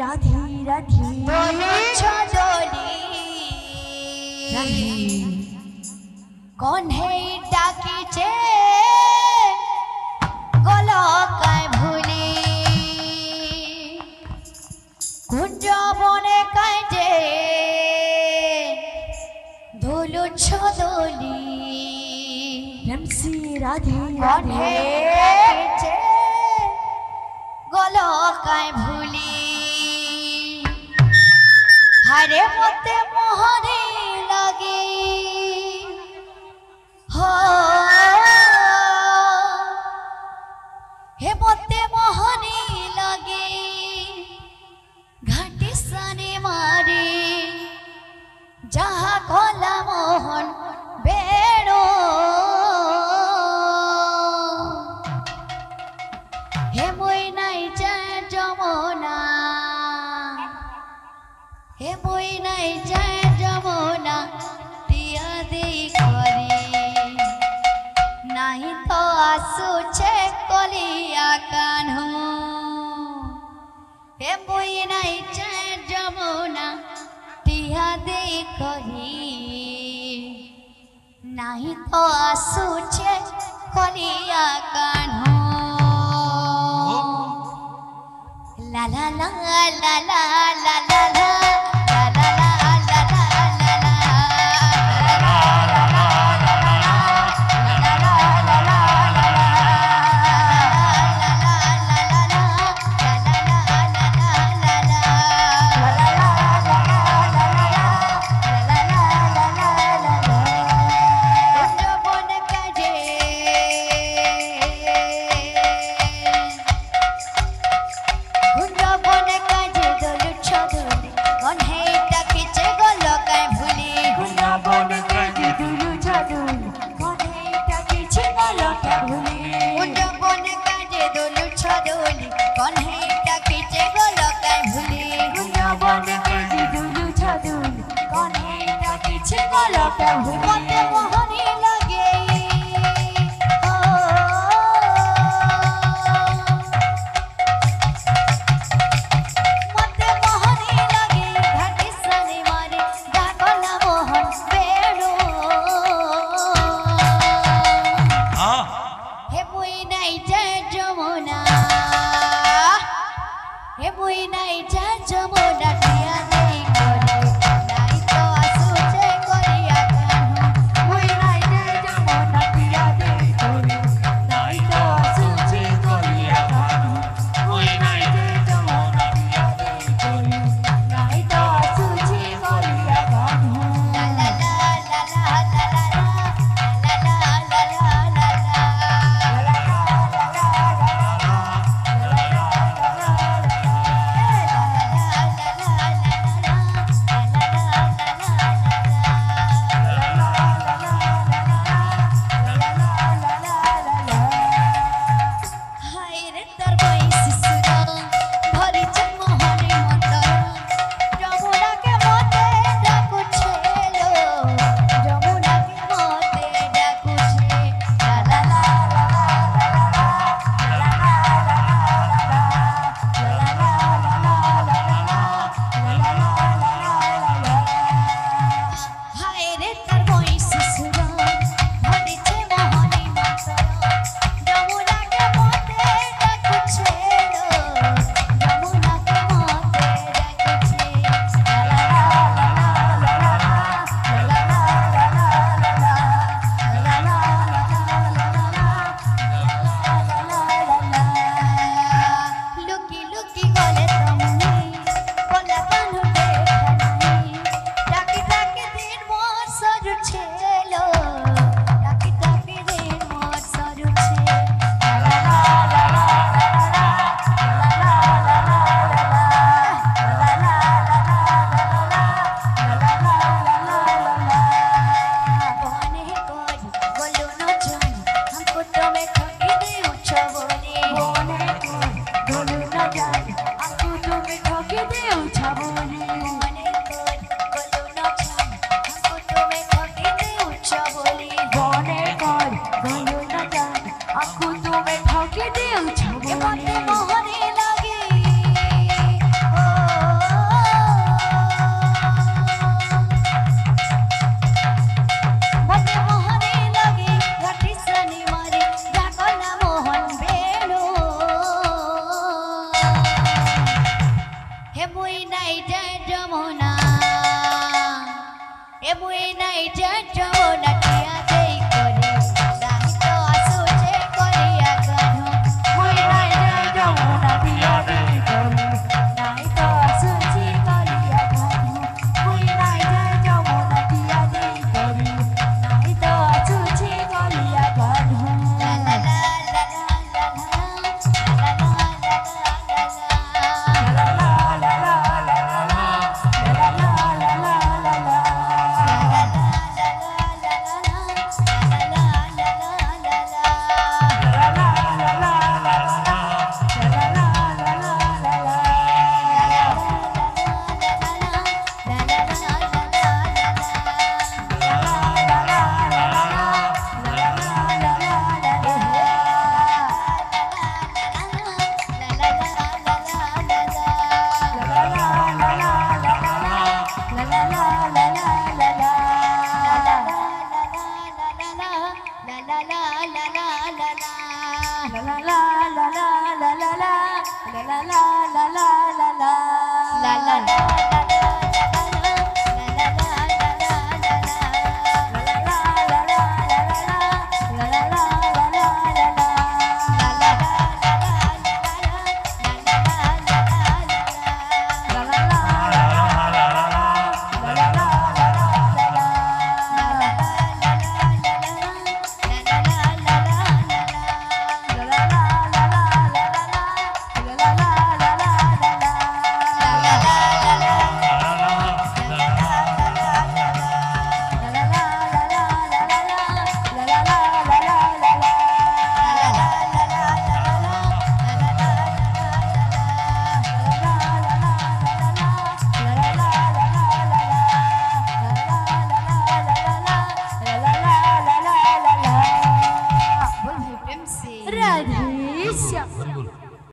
রাধি রাধি। ছদলি রাধি। কনে ডাকিছে গলকায় ভুলি। কুঞ্জ বনে কাজে ধুলু ছদলি। রামসি রাধি রাধে। faremos até आसू कोलिया कान्हू हे। मुई नहीं चाहे जमुना टिहा दे कही नहीं तो आसू Koliya Kanhu la la la la la con em đã kỳ chết có lọt vào hủy con উৎসবে থাকি তুই উৎসব মনে ধনু না যায় আকু তুমি ঠকি দে উৎসব মনে ধনু না যায় আকু তুমি ঠকি দে উৎসব মনে কর ধনু না যায় আকু তুমি ঠকি দে উৎসব